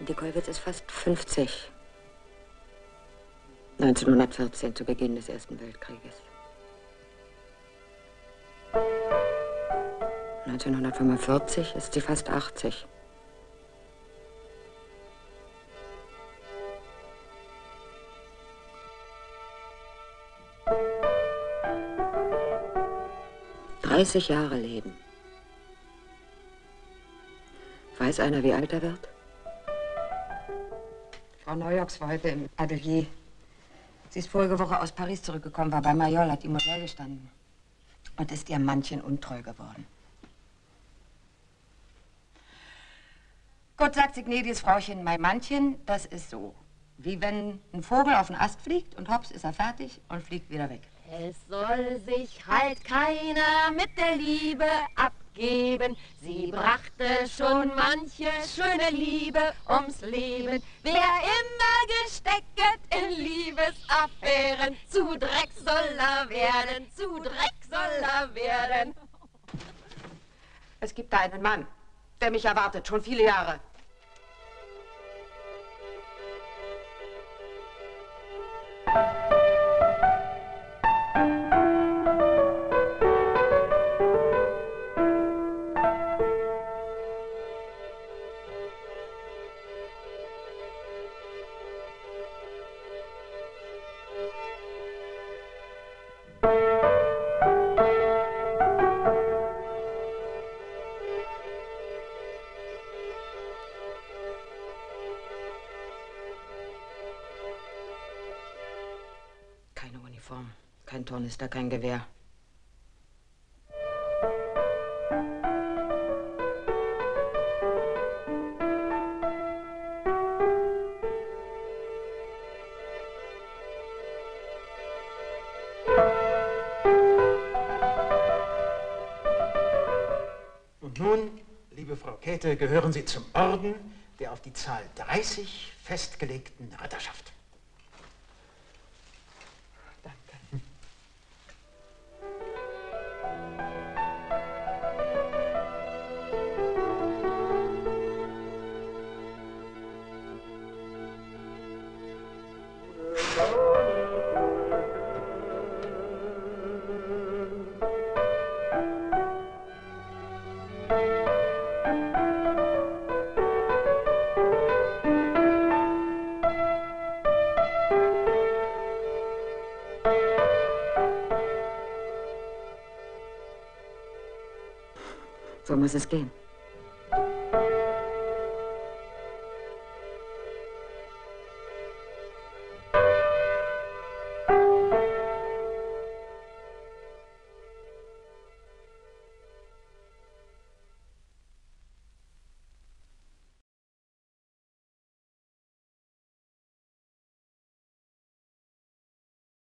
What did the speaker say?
Die Kollwitz ist fast 50. 1914, zu Beginn des Ersten Weltkrieges. 1945 ist sie fast 80. Dreißig Jahre leben. Weiß einer, wie alt er wird? Frau Neujoks war heute im Atelier. Sie ist vorige Woche aus Paris zurückgekommen, war bei Mayol, hat im Modell gestanden. Und ist ihr Mannchen untreu geworden. Gott sagt Signedies Frauchen, mein Mannchen, das ist so. Wie wenn ein Vogel auf den Ast fliegt und hops ist er fertig und fliegt wieder weg. Es soll sich halt keiner mit der Liebe abgeben. Sie brachte schon manche schöne Liebe ums Leben. Wer immer gestecket in Liebesaffären, zu Dreck soll er werden, zu Dreck soll er werden. Es gibt da einen Mann, der mich erwartet, schon viele Jahre. Uniform, kein Tornister, kein Gewehr. Und nun, liebe Frau Käthe, gehören Sie zum Orden der auf die Zahl 30 festgelegten Ritterschaft. So muss es gehen.